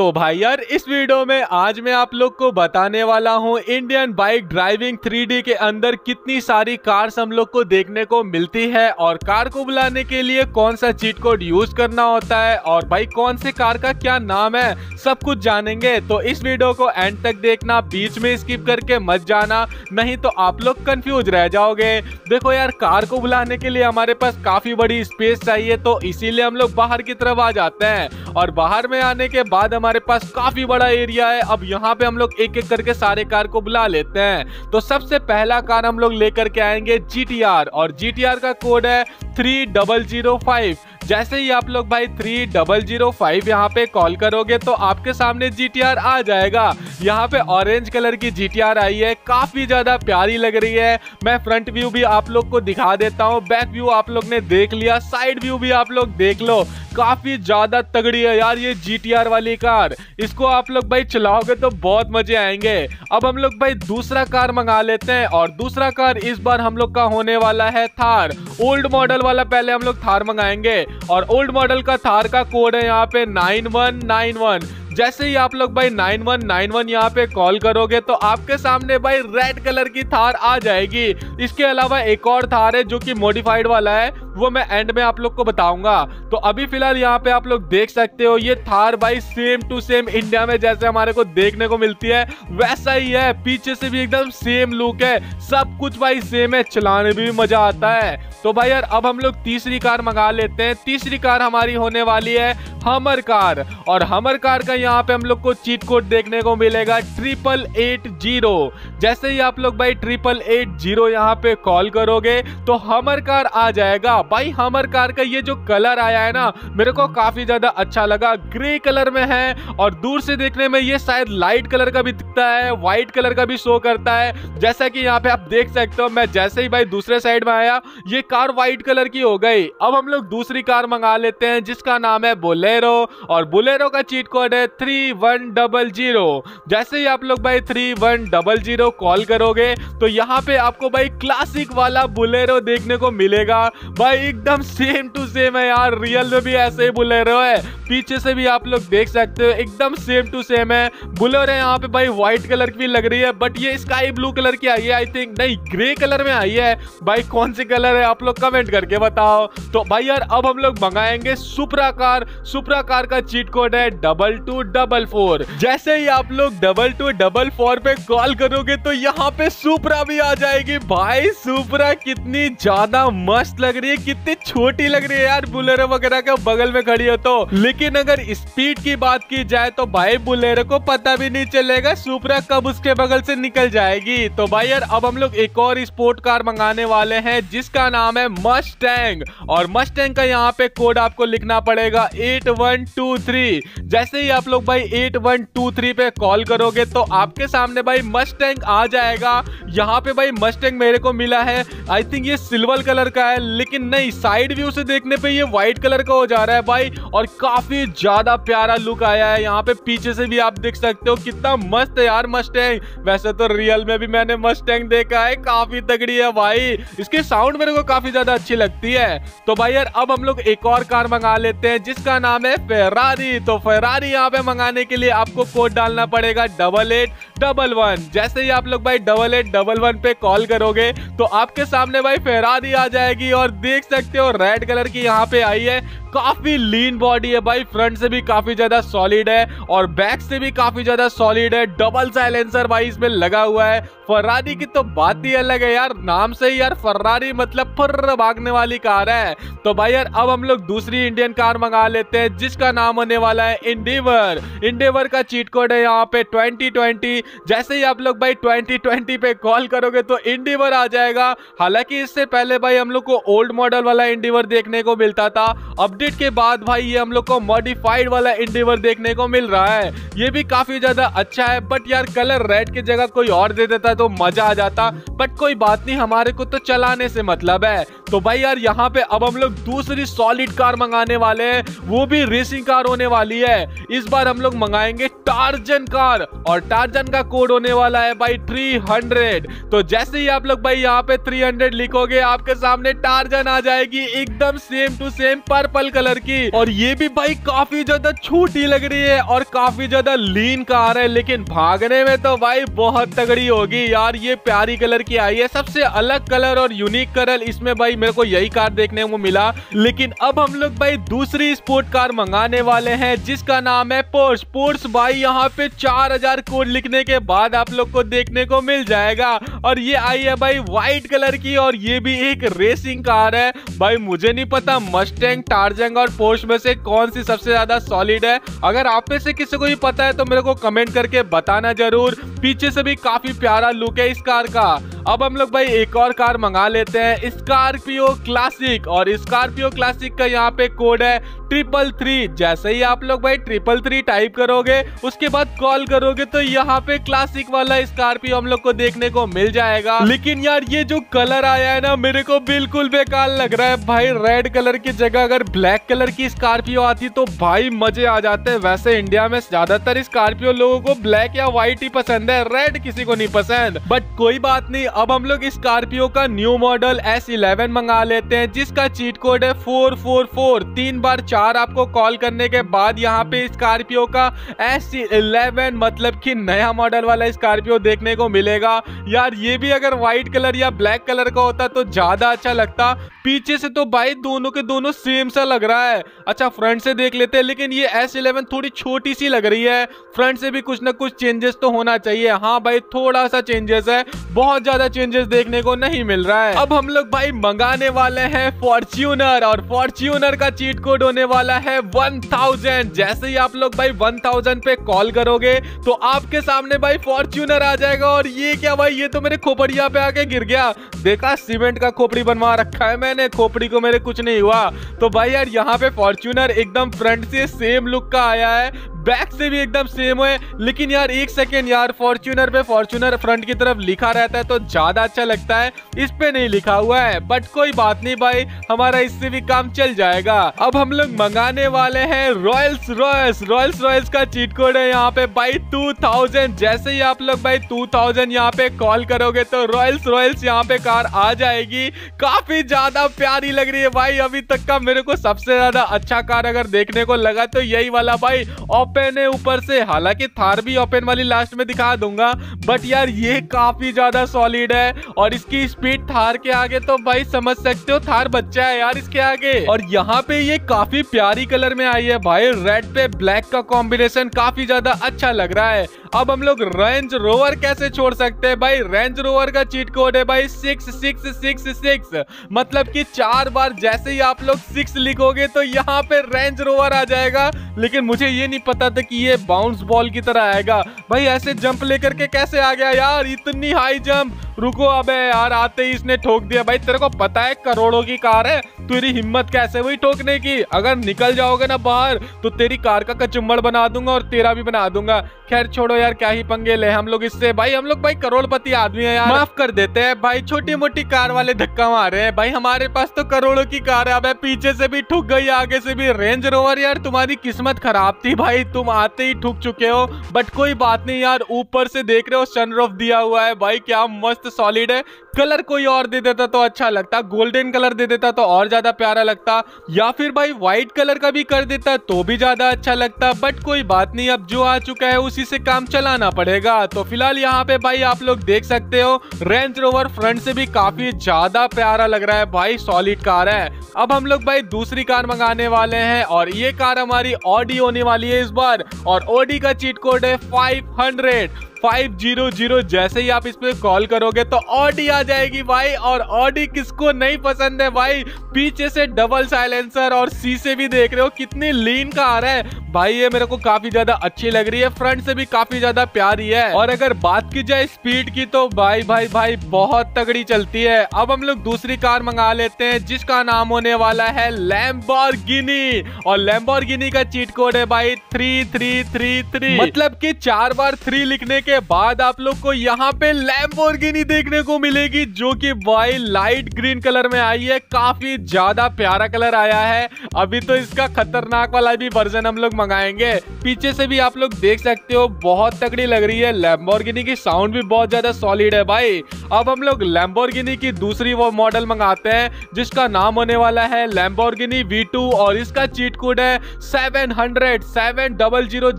तो भाई यार, इस वीडियो में आज मैं आप लोग को बताने वाला हूँ इंडियन बाइक ड्राइविंग 3D के अंदर कितनी सारी कार्स हम लोग को देखने को मिलती है और कार को बुलाने के लिए कौन सा चीट कोड यूज़ करना होता है और भाई कौन से कार का क्या नाम है, सब कुछ जानेंगे। तो इस वीडियो को एंड तक देखना, बीच में स्किप करके मत जाना, नहीं तो आप लोग कंफ्यूज रह जाओगे। देखो यार कार को बुलाने के लिए हमारे पास काफ़ी बड़ी स्पेस चाहिए तो इसीलिए हम लोग बाहर की तरफ़ आ जाते हैं। और बाहर में आने के बाद हमारे पास काफ़ी बड़ा एरिया है। अब यहाँ पे हम लोग एक एक करके सारे कार को बुला लेते हैं। तो सबसे पहला कार हम लोग लेकर के आएँगे जीटीआर और जीटीआर का कोड है थ्री डबल ज़ीरो फाइव जैसे ही आप लोग भाई थ्री डबल ज़ीरो फाइव यहाँ पे कॉल करोगे तो आपके सामने जीटीआर आ जाएगा। यहाँ पे ऑरेंज कलर की जी आई है, काफ़ी ज़्यादा प्यारी लग रही है। मैं फ्रंट व्यू भी आप लोग को दिखा देता हूँ बैक व्यू आप लोग ने देख लिया साइड व्यू भी आप लोग देख लो। काफ़ी ज़्यादा तगड़ी है यार ये जीटीआर वाली कार। इसको आप लोग भाई चलाओगे तो बहुत मज़े आएँगे। अब हम लोग भाई दूसरा कार मंगा लेते हैं और दूसरा कार इस बार हम लोग का होने वाला है थार। ओल्ड मॉडल वाला पहले हम लोग थार मंगाएँगे। और ओल्ड मॉडल का थार का कोड है यहाँ पे नाइन वन नाइन वन जैसे ही आप लोग भाई नाइन वन नाइन वन यहाँ पे कॉल करोगे तो आपके सामने भाई रेड कलर की थार आ जाएगी। इसके अलावा एक और थार है जो कि मॉडिफाइड वाला है, वो मैं एंड में आप लोग को बताऊँगा। तो अभी फ़िलहाल यहाँ पे आप लोग देख सकते हो, ये थार भाई सेम टू सेम इंडिया में जैसे हमारे को देखने को मिलती है, वैसा ही है। पीछे से भी एकदम सेम लुक है, सब कुछ भाई सेम है, चलाने में भी मज़ा आता है। तो भाई यार, अब हम लोग तीसरी कार मंगा लेते हैं। तीसरी कार हमारी होने वाली है हमर कार। और हमर कार का यहाँ पे हम लोग को चीट कोड देखने को मिलेगा ट्रिपल एट ज़ीरो जैसे ही आप लोग भाई ट्रिपल एट ज़ीरो यहाँ पे कॉल करोगे तो हमर कार आ जाएगा। भाई, हमर कार का ये जो कलर आया है ना, मेरे को काफ़ी ज़्यादा अच्छा लगा। ग्रे कलर में है, और दूर से देखने में ये शायद लाइट कलर का भी दिखता है व्हाइट कलर का भी शो करता है। जैसा कि यहाँ पे आप देख सकते हो, मैं जैसे ही भाई दूसरे साइड में आया, ये कार व्हाइट कलर की हो गई। अब हम लोग दूसरी कार मंगा लेते हैं, जिसका नाम है बोले बुलेरो और बुलेरो का चीट कोड है थ्री वन डबल ज़ीरो। जैसे ही आप लोग भाई three one double zero call करोगे तो यहाँ पे आपको भाई क्लासिक वाला बुलेरो देखने को मिलेगा। भाई एकदम सेम टू सेम है यार रियल में भी ऐसे ही बुलेरो है। पीछे से भी आप लोग देख सकते हो, एकदम सेम टू सेम है। बुलेरो यहाँ पे भाई व्हाइट कलर की लग रही है बट ये स्काई ब्लू कलर की आई है आई थिंक नहीं ग्रे कलर में आई है। भाई कौन सी कलर है, आप लोग कमेंट करके बताओ। तो भाई यार, अब हम लोग मंगाएँगे सुपरा कार सुपरा कार का चीट कोड है डबल टू डबल फोर जैसे ही आप लोग डबल टू डबल फोर पे कॉल करोगे तो यहाँ पे सुपरा भी आ जाएगी। भाई, सुपरा कितनी ज़्यादा मस्त लग रही है, कितनी छोटी लग रही है यार, बुलेरो वगैरह के बगल में खड़ी हो तो। लेकिन अगर स्पीड की बात की जाए तो भाई, बुलेरो को पता भी नहीं चलेगा, सुपरा कब उसके बगल से निकल जाएगी। तो भाई यार, अब हम लोग एक और स्पोर्ट कार मंगाने वाले हैं, जिसका नाम है मस्टैंग और मस्टैंग का यहाँ पे कोड आपको लिखना पड़ेगा एट वन टू थ्री। जैसे ही आप लोग भाई एट वन टू थ्री पे कॉल करोगे तो आपके सामने भाई मस्टैंग आ जाएगा। यहाँ पे भाई मस्टैंग मेरे को मिला है। आई थिंक ये सिल्वर कलर का है, लेकिन नहीं साइड व्यू से देखने पे ये व्हाइट कलर का हो जा रहा है भाई, और काफ़ी ज़्यादा प्यारा लुक आया है। यहाँ पे पीछे से भी आप देख सकते हो, कितना मस्त है यार मस्टैंग वैसे तो रियल में भी मैंने मस्टैंग देखा है, काफ़ी तगड़ी है भाई। इसकी साउंड मेरे को काफ़ी ज़्यादा अच्छी लगती है। तो भाई यार, अब हम लोग एक और कार मंगा लेते हैं, जिसका नाम नाम है फेरारी तो फेरारी यहाँ पे मंगाने के लिए आपको कोड डालना पड़ेगा डबल एट डबल वन जैसे ही आप लोग भाई डबल एट डबल वन पे कॉल करोगे तो आपके सामने भाई फेरारी आ जाएगी और देख सकते हो रेड कलर की यहाँ पे आई है। काफ़ी लीन बॉडी है भाई फ्रंट से भी काफ़ी ज़्यादा सॉलिड है और बैक से भी काफ़ी ज़्यादा सॉलिड है। डबल साइलेंसर भाई इसमें लगा हुआ है। फर्रारी की तो बात ही अलग है यार, नाम से ही यार फर्रारी मतलब फर्र भागने वाली कार है। तो भाई यार, अब हम लोग दूसरी इंडियन कार मंगा लेते हैं जिसका नाम होने वाला है इंडिवर इंडिवर का चीट कोड है यहाँ पे 2020 जैसे ही आप लोग भाई 2020 पे कॉल करोगे तो इंडिवर आ जाएगा. हालाँकि इससे पहले भाई हम लोग को ओल्ड मॉडल वाला इंडिवर देखने को मिलता था. अपडेट के बाद भाई ये हम लोग को मॉडिफाइड वाला इंडिवर देखने को मिल रहा है. ये भी काफ़ी ज़्यादा अच्छा है बट यार कलर रेड की जगह कोई और दे देता तो मज़ा आ जाता. बट कोई बात नहीं, हमारे को तो चलाने से मतलब है. तो भाई यार यहाँ पे अब हम लोग दूसरी सॉलिड कार मंगाने वाले हैं. वो भी रेसिंग कार होने वाली है। इस बार हम लोग मंगाएँगे टार्जन कार और टार्जन का कोड होने वाला है भाई 300 तो जैसे ही आप लोग भाई यहाँ पे 300 लिखोगे, आपके सामने टार्जन आ जाएगी एकदम same to same purple colour की। और ये भी भाई काफ़ी ज़्यादा छोटी लग रही है और काफ़ी ज़्यादा लीन कार है, लेकिन भागने में तो भाई बहुत तगड़ी होगी। यार, ये प्यारी कलर की आई है। सबसे अलग कलर और यूनिक कलर इसमें भाई मेरे को यही कार देखने को मिला। लेकिन अब हम लोग भाई दूसरी स्पोर्ट कार मंगाने वाले हैं, जिसका नाम है पोर्स पोर्स भाई, यहाँ पे चार हज़ार कोड लिखने के बाद आप लोग को देखने को मिल जाएगा। और ये आई है भाई व्हाइट कलर की, और ये भी एक रेसिंग कार है। भाई, मुझे नहीं पता मस्टैंग टार्जंग और पोर्स में से कौन सी सबसे ज़्यादा सॉलिड है। अगर आप में से किसी को भी पता है तो मेरे को कमेंट करके बताना ज़रूर। पीछे से भी काफ़ी प्यारा लुक है इस कार का। अब हम लोग भाई एक और कार मंगा लेते हैं स्कॉर्पियो क्लासिक और स्कॉर्पियो क्लासिक का यहाँ पे कोड है ट्रिपल थ्री। जैसे ही आप लोग भाई ट्रिपल थ्री टाइप करोगे, उसके बाद कॉल करोगे तो यहाँ पे क्लासिक वाला स्कॉर्पियो हम लोग को देखने को मिल जाएगा। लेकिन यार, ये जो कलर आया है ना, मेरे को बिल्कुल बेकार लग रहा है। भाई रेड कलर की जगह अगर ब्लैक कलर की स्कॉर्पियो आती तो भाई मज़े आ जाते वैसे इंडिया में ज़्यादातर स्कॉर्पियो लोगों को ब्लैक या व्हाइट ही पसंद है। रेड किसी को नहीं पसंद। बट कोई बात नहीं, अब हम लोग स्कॉर्पियो का न्यू मॉडल एस इलेवन मंगा लेते हैं, जिसका चीट कोड है फोर फोर फोर तीन बार चार आपको कॉल करने के बाद यहाँ पे स्कॉर्पियो का एस इलेवन मतलब कि नया मॉडल वाला स्कॉर्पियो देखने को मिलेगा। यार, ये भी अगर व्हाइट कलर या ब्लैक कलर का होता तो ज़्यादा अच्छा लगता। पीछे से तो भाई दोनों के दोनों सेम सा लग रहा है। अच्छा फ्रंट से देख लेते हैं, लेकिन ये एस इलेवन थोड़ी छोटी सी लग रही है। फ्रंट से भी कुछ ना कुछ चेंजेस तो होना चाहिए। हाँ भाई, थोड़ा सा चेंजेस है। बहुत ज़्यादा चेंजेस देखने को नहीं मिल रहा है। अब हम लोग भाई मंगाने वाले हैं फॉर्च्यूनर और फॉर्च्यूनर का चीट कोड होने वाला है वन थाउज़ेंड जैसे ही आप लोग भाई वन थाउज़ेंड पे कॉल करोगे तो आपके सामने भाई फॉर्च्यूनर आ जाएगा। और ये क्या भाई, ये तो मेरे खोपड़िया पे आके गिर गया। देखा सीमेंट का खोपड़ी बनवा रखा है मैंने, खोपड़ी को मेरे कुछ नहीं हुआ। तो भाई यार, यहाँ पे फॉर्च्यूनर एकदम फ्रंट से सेम लुक का आया है। बैक से भी एकदम सेम है। लेकिन यार, एक सेकेंड यार फॉर्च्यूनर पे फॉर्च्यूनर फ्रंट की तरफ़ लिखा रहता है तो ज़्यादा अच्छा लगता है। इस पे नहीं लिखा हुआ है। बट कोई बात नहीं भाई, हमारा इससे भी काम चल जाएगा। अब हम लोग मंगाने वाले हैं रॉयल्स रॉयल्स रॉयल्स रॉयल्स का चीट कोड है यहाँ पे। टू थाउज़ेंड जैसे ही आप लोग भाई टू थाउज़ेंड यहाँ पे कॉल करोगे तो रॉयल्स रॉयल्स यहाँ पे कार आ जाएगी। काफ़ी ज़्यादा प्यारी लग रही है भाई। अभी तक का मेरे को सबसे ज़्यादा अच्छा कार अगर देखने को लगा तो यही वाला भाई। ओपन है ऊपर से। हालाँकि थार भी ओपन वाली लास्ट में दिखा दूँगा। बट यार, ये काफ़ी ज़्यादा सॉलिड है। और इसकी स्पीड थार के आगे तो भाई समझ सकते हो। थार बच्चा है यार इसके आगे। और यहाँ पे ये काफ़ी प्यारी कलर में आई है भाई। रेड पे ब्लैक का कॉम्बिनेशन काफ़ी ज़्यादा अच्छा लग रहा है। अब हम लोग रेंज रोवर कैसे छोड़ सकते हैं? भाई रेंज रोवर का चीट कोड है भाई सिक्स सिक्स सिक्स सिक्स मतलब कि चार बार जैसे ही आप लोग सिक्स लिखोगे तो यहाँ पे रेंज रोवर आ जाएगा। लेकिन मुझे ये नहीं पता था कि ये बाउंस बॉल की तरह आएगा। भाई, ऐसे जंप लेकर के कैसे आ गया यार? इतनी हाई जंप रुको अबे यार, आते ही इसने ठोक दिया। भाई, तेरे को पता है करोड़ों की कार है। तेरी हिम्मत कैसे हुई ठोकने की? अगर निकल जाओगे ना बाहर तो तेरी कार का कचुम्बड़ बना दूँगा और तेरा भी बना दूँगा। खैर छोड़ो यार, क्या ही पंगे ले हम लोग इससे। भाई, हम लोग भाई करोड़पति आदमी है यार। माफ़ कर देते हैं भाई छोटी मोटी कार वाले धक्का मारे हैं। भाई, हमारे पास तो करोड़ों की कार है। अब पीछे से भी ठुक गई, आगे से भी रेंज रोवर यार। तुम्हारी किस्मत खराब थी भाई, तुम आते ही ठुक चुके हो। बट कोई बात नहीं यार, ऊपर से देख रहे हो सनरूफ दिया हुआ है। भाई, क्या मस्त सॉलिड है। कलर कोई और दे देता तो अच्छा लगता, गोल्डन कलर दे देता तो और ज़्यादा प्यारा लगता, या फिर भाई व्हाइट कलर का भी कर देता तो भी ज़्यादा अच्छा लगता बट कोई बात नहीं, अब जो आ चुका है उसी से काम चलाना पड़ेगा। तो फ़िलहाल यहाँ पे भाई आप लोग देख सकते हो रेंज रोवर फ्रंट से भी काफ़ी ज़्यादा प्यारा लग रहा है भाई सॉलिड कार है। अब हम लोग भाई दूसरी कार मंगाने वाले हैं और ये कार हमारी ऑडी होने वाली है इस बार और ऑडी का चीट कोड है five hundred five zero zero जैसे ही आप इस पे कॉल करोगे तो ऑडी आ जाएगी भाई। और ऑडी किसको नहीं पसंद है भाई? पीछे से डबल साइलेंसर और सी से भी देख रहे हो, कितनी लीन का आ रहा है। भाई, ये मेरे को काफ़ी ज़्यादा अच्छी लग रही है फ्रंट से भी काफ़ी ज़्यादा प्यारी है। और अगर बात की जाए स्पीड की तो भाई भाई भाई, बहुत तगड़ी चलती है। अब हम लोग दूसरी कार मंगा लेते हैं, जिसका नाम होने वाला है लैम्बोर्गिनी और लैम्बोर्गिनी का चीट कोड है भाई थ्री थ्री थ्री थ्री मतलब की चार बार थ्री लिखने के उसके बाद आप लोग को यहाँ पे लैम्बोर्गिनी देखने को मिलेगी, जो कि भाई लाइट ग्रीन कलर में आई है। काफ़ी ज़्यादा प्यारा कलर आया है। अभी तो इसका खतरनाक वाला भी वर्जन हम लोग मंगाएँगे। पीछे से भी आप लोग देख सकते हो, बहुत तगड़ी लग रही है। लैम्बोर्गिनी की साउंड भी बहुत ज़्यादा सॉलिड है भाई। अब हम लोग लैम्बोर्गिनी की दूसरी वो मॉडल मंगाते हैं, जिसका नाम होने वाला है लैम्बोर्गिनी V2 और इसका चीट कोड है सेवन हंड्रेड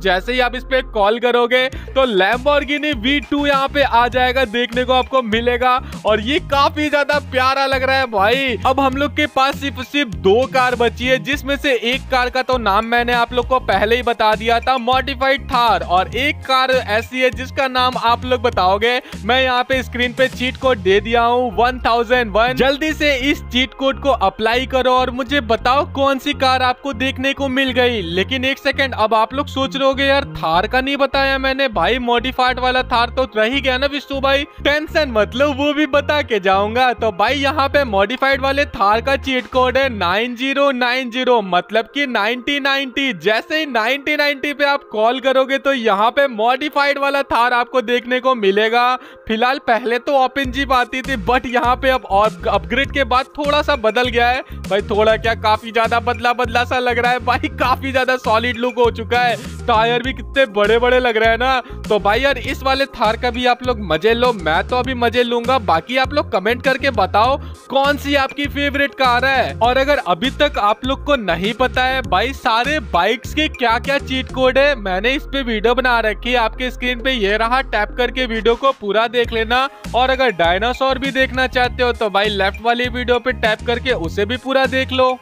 जैसे ही आप इस पे कॉल करोगे तो लैम्बोर्गिनी V2 यहाँ पे आ जाएगा, देखने को आपको मिलेगा। और ये काफ़ी ज़्यादा प्यारा लग रहा है भाई। अब हम लोग के पास सिर्फ़ सिर्फ़ दो कार बची है, जिसमें से एक कार का तो नाम मैंने आप लोग को पहले ही बता दिया था मॉडिफाइड थार और एक कार ऐसी है, जिसका नाम आप लोग बताओगे। मैं यहाँ पे स्क्रीन पे चीट कोड दे दिया हूँ वन थाउज़ेंड जल्दी से इस चीट कोड को अप्लाई करो और मुझे बताओ कौन सी कार आपको देखने को मिल गई। लेकिन एक सेकेंड अब आप लोग सोच रहे यार थार का नहीं बताया मैंने। भाई मॉडिफाइड वाला थार तो रह गया ना विष्णु भाई। टेंशन मतलब वो भी बता के जाऊँगा। तो भाई, यहाँ पे मॉडिफाइड वाले थार का चीट कोड है नाइन ज़ीरो नाइन ज़ीरो। मतलब की नाइनटी नाइनटी। जैसे ही नाइनटी नाइनटी पे आप कॉल करोगे तो यहाँ पे मॉडिफाइड वाला थार आपको देखने को मिलेगा। फ़िलहाल पहले तो ओपन जीप आती थी बट यहाँ पे अब अपग्रेड के बाद थोड़ा सा बदल गया है। भाई, थोड़ा क्या, काफ़ी ज़्यादा बदला बदला सा लग रहा है। भाई, काफ़ी ज़्यादा सॉलिड लुक हो चुका है। टायर भी कितने बड़े बड़े लग रहे हैं ना। तो भाई, यार इस वाले थार का भी आप लोग मज़े लो, मैं तो अभी मज़े लूँगा, बाकी आप लोग कमेंट करके बताओ कौन सी आपकी फेवरेट कार है। और अगर अभी तक आप लोग को नहीं पता है भाई, सारे बाइक्स के क्या क्या चीट कोड है, मैंने इस पे वीडियो बना रखी है, आपके स्क्रीन पे ये रहा टैप करके वीडियो को पूरा देख लेना। और अगर डायनासोर भी देखना चाहते हो तो भाई लेफ़्ट वाली वीडियो पे टैप करके उसे भी पूरा देख लो।